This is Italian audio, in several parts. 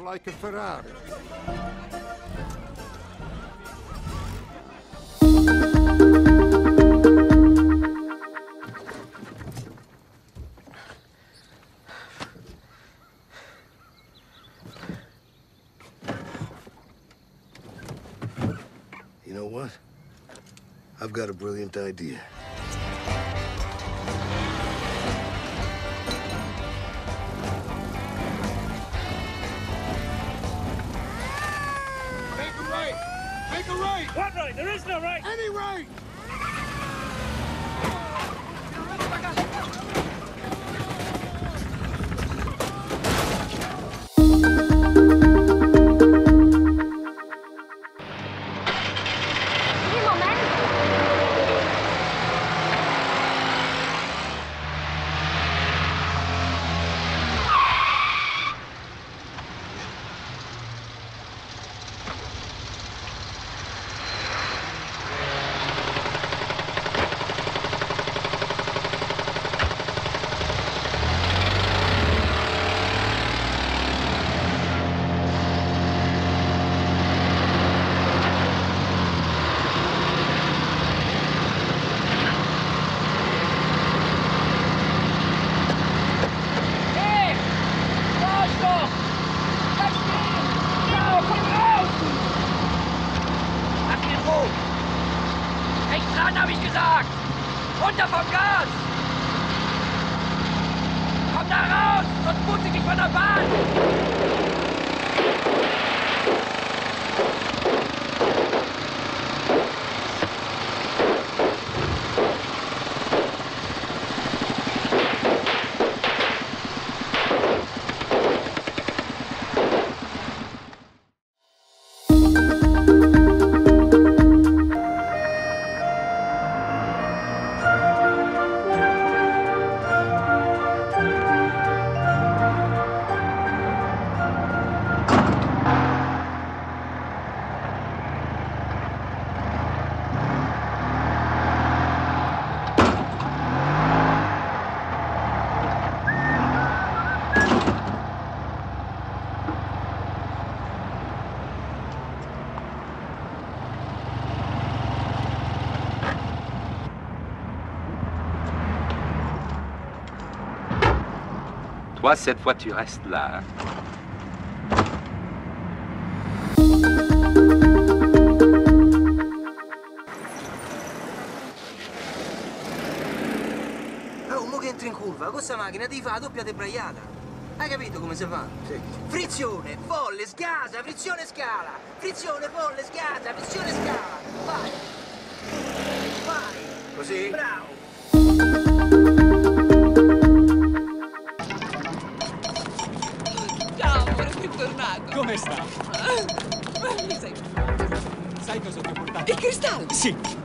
like a Ferrari. You know what? I've got a brilliant idea. There is no right! Any right! Rechts ran, hab ich gesagt! Runter vom Gas! Komm da raus, sonst muss ich dich von der Bahn! Toi, cette fois, tu restes là. Oh, mo che entri in curva, questa macchina ti fa la doppia debraiata. Hai capito come si fa? Sì. Frizione, folle, sgasa, frizione, scala. Frizione, folle, sgasa, frizione, scala. Vai. Vai. Così? Bravo. Bentornato. Come sta? Ah, sei... Sai cosa ti ho portato? Il cristallo? Sì.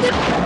Thank you.